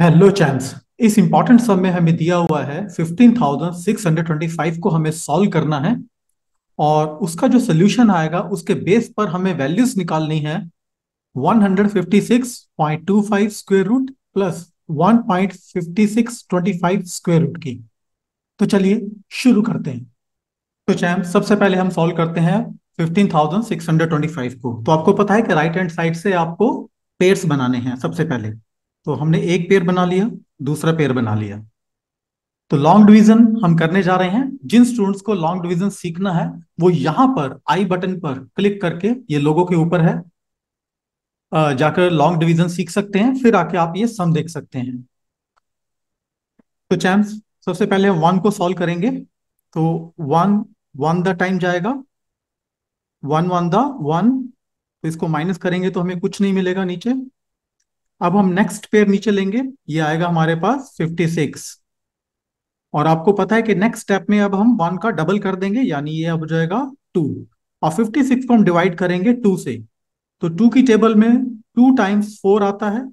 Hello चैम्स इस important सम में हमें दिया हुआ है 15,625 को हमें सॉल्व करना है और उसका जो सोल्यूशन आएगा उसके बेस पर हमें वैल्यूज़ निकालनी है 156.25 square root plus 1.5625 square root की। तो चलिए शुरू करते हैं। तो चैम्प सबसे पहले हम सॉल्व करते हैं 15,625 को। तो आपको पता है कि राइट हैंड साइड से आपको पेयर्स बनाने हैं सबसे पहले। तो हमने एक पेयर बना लिया, दूसरा पेयर बना लिया। तो लॉन्ग डिवीज़न हम करने जा रहे हैं। जिन स्टूडेंट्स को लॉन्ग डिवीज़न सीखना है, वो यहाँ पर आई बटन पर क्लिक करके ये लोगों के ऊपर है। जाकर लॉन्ग डिवीज़न सीख सकते हैं, फिर आके आप ये सम देख सकते हैं। तो चैम्स सबसे पहले हम वन को सॉल्व करेंगे। तो वन वन द टाइम जाएगा। वन वन द वन तो इसको माइनस करेंगे तो हमें कुछ नहीं मिलेगा नीचे। अब हम नेक्स्ट पेयर नीचे लेंगे। ये आएगा हमारे पास 56 और आपको पता है कि नेक्स्ट स्टेप में अब हम वन का डबल कर देंगे, यानी ये अब जाएगा टू और 56 को हम डिवाइड करेंगे टू से। तो टू की टेबल में टू टाइम्स फोर आता है।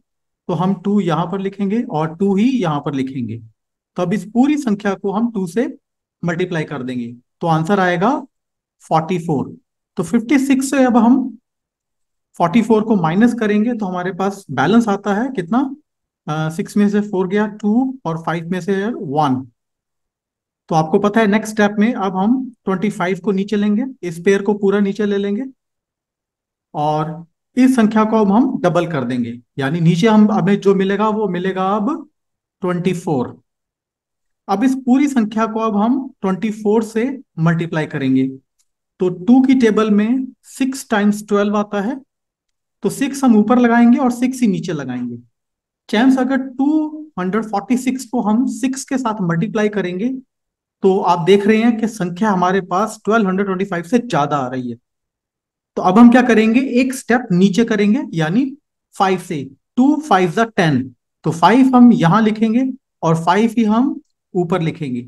तो हम टू यहाँ पर लिखेंगे और टू ही यहाँ पर लिखेंगे। तो अब इस पूरी संख्या को हम टू से मल्टीप्लाई कर देंगे। तो आंसर आएगा 44 तो 56 से अब हम 44 को माइनस करेंगे तो हमारे पास बैलेंस आता है कितना? सिक्स uh, में से फोर गया टू और फाइव में से वन। तो आपको पता है नेक्स्ट स्टेप में अब हम 25 को नीचे लेंगे इस पेयर को पूरा नीचे ले लेंगे और इस संख्या को अब हम डबल कर देंगे। यानी नीचे हम हमें जो मिलेगा वो मिलेगा अब 24 अब इस पूरी संख्या को अब हम 24 से मल्टीप्लाई करेंगे। तो टू की टेबल में सिक्स टाइम्स ट्वेल्व आता है तो सिक्स हम ऊपर लगाएँगे और सिक्स ही नीचे लगाएँगे। चैम्स अगर 246 को हम सिक्स के साथ मल्टीप्लाई करेंगे तो आप देख रहे हैं कि संख्या हमारे पास 1225 से ज़्यादा आ रही है। तो अब हम क्या करेंगे? एक स्टेप नीचे करेंगे, यानी फाइव से। टू फाइव ज टेन तो फाइव हम यहाँ लिखेंगे और फाइव ही हम ऊपर लिखेंगे।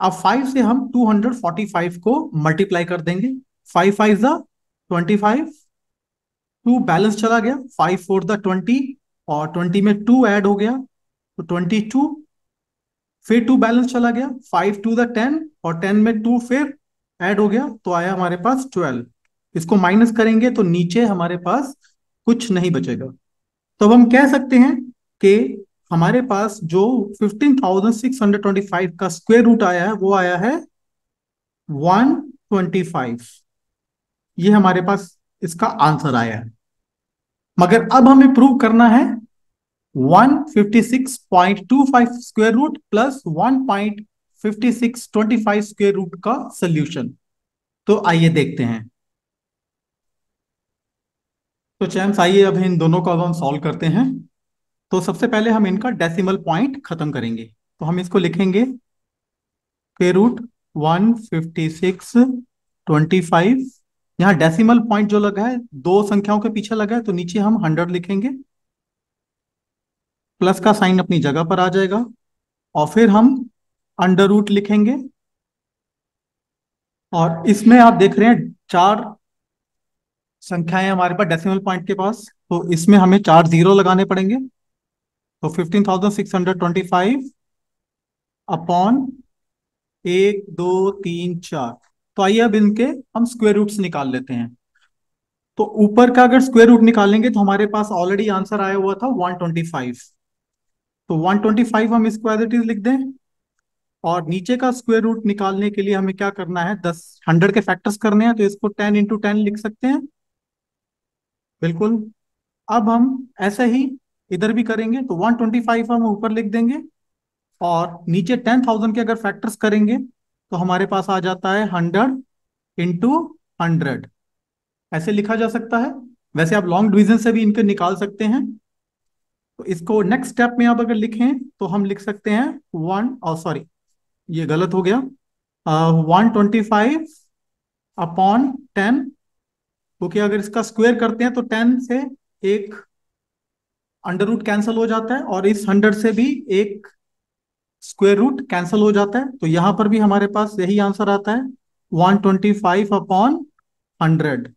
अब फाइव से हम 245 को मल्टीप्लाई कर देंगे। फाइव फाइव ज ट्वेंटी फाइव टू बैलेंस चला गया फाइव फोर द ट्वेंटी और ट्वेंटी में टू ऐड हो गया तो ट्वेंटी टू फिर टू बैलेंस चला गया फाइव टू द टेन और टेन में टू फिर ऐड हो गया तो आया हमारे पास ट्वेल्व इसको माइनस करेंगे तो नीचे हमारे पास कुछ नहीं बचेगा। तो हम कह सकते हैं कि हमारे पास जो 15,625 का स्क्वायर रूट आया है वो आया है 125 ये हमारे पास इसका आंसर आया है। मगर अब हमें प्रूव करना है 156.25 square root plus 1.5625 square root का सोल्यूशन तो आइए देखते हैं। तो चैम्स आइए अब इन दोनों को अब हम सॉल्व करते हैं। तो सबसे पहले हम इनका डेसिमल पॉइंट खत्म करेंगे। तो हम इसको लिखेंगे square root one fifty six twenty five यहाँ डेसिमल पॉइंट जो लगा है, दो संख्याओं के पीछे लगा है तो नीचे हम हंड्रेड लिखेंगे। प्लस का साइन अपनी जगह पर आ जाएगा। और फिर हम अंडर रूट लिखेंगे। और इसमें आप देख रहे हैं, चार संख्याएँ हमारे पास डेसिमल पॉइंट के पास तो इसमें हमें चार ज़ीरो लगाने पड़ेंगे। तो fifteen thousand six hundred twenty five upon एक, दो, तीन, चार। तो आइए अब इनके हम स्क्वायर रूट्स निकाल लेते हैं। तो ऊपर का अगर स्क्वायर रूट निकालेंगे तो हमारे पास ऑलरेडी आंसर आया हुआ था 125 तो 125 हम इसको एज इट इज़ लिख दें और नीचे का स्क्वायर रूट निकालने के लिए हमें क्या करना है? दस हंड्रेड के फैक्टर्स करने हैं तो इसको टेन इंटू टेन लिख सकते हैं। बिल्कुल। अब हम ऐसे ही इधर भी करेंगे तो 125 हम ऊपर लिख देंगे और नीचे 10,000 के अगर फैक्टर्स करेंगे तो हमारे पास आ जाता है हंड्रेड इंटू हंड्रेड। ऐसे लिखा जा सकता है। वैसे आप लॉन्ग डिवीज़न से भी इनके निकाल सकते हैं। तो इसको नेक्स्ट स्टेप में आप अगर लिखें तो हम लिख सकते हैं वन और सॉरी ये गलत हो गया। One twenty five upon ten क्योंकि अगर इसका स्क्वायर करते हैं तो टेन से एक अंडर रूट कैंसिल हो जाता है, और इस हंड्रेड से भी एक स्क्वेयर रूट कैंसिल हो जाता है तो यहाँ पर भी हमारे पास यही आंसर आता है 125 ट्वेंटी फाइव अपॉन हंड्रेड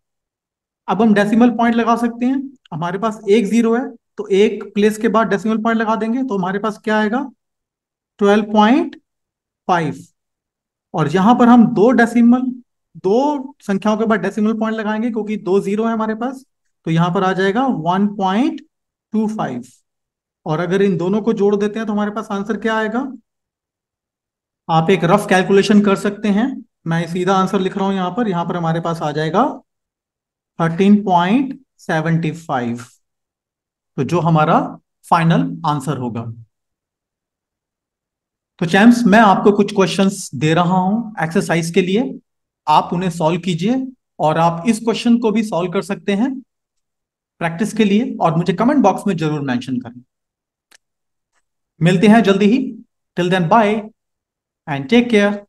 अब हम डेसिमल पॉइंट लगा सकते हैं, हमारे पास एक ज़ीरो है तो एक प्लेस के बाद डेसिमल पॉइंट लगा देंगे तो हमारे पास क्या आएगा? ट्वेल्व पॉइंट फाइव और यहाँ पर हम दो डेसिमल दो संख्याओं के बाद डेसिमल पॉइंट लगाएँगे, क्योंकि दो ज़ीरो है हमारे पास तो यहाँ पर आ जाएगा वन पॉइंट टू फाइव और अगर इन दोनों को जोड़ देते हैं तो हमारे पास आंसर क्या आएगा? आप एक रफ कैलकुलेशन कर सकते हैं। मैं सीधा आंसर लिख रहा हूँ यहाँ पर। यहाँ पर हमारे पास आ जाएगा थर्टीन पॉइंट सेवेंटी फाइव तो जो हमारा फाइनल आंसर होगा। तो चैम्स मैं आपको कुछ क्वेश्चंस दे रहा हूँ एक्सरसाइज के लिए। आप उन्हें सॉल्व कीजिए और आप इस क्वेश्चन को भी सॉल्व कर सकते हैं प्रैक्टिस के लिए। और मुझे कमेंट बॉक्स में ज़रूर मेंशन करें। मिलते हैं जल्दी ही। Till then bye and take care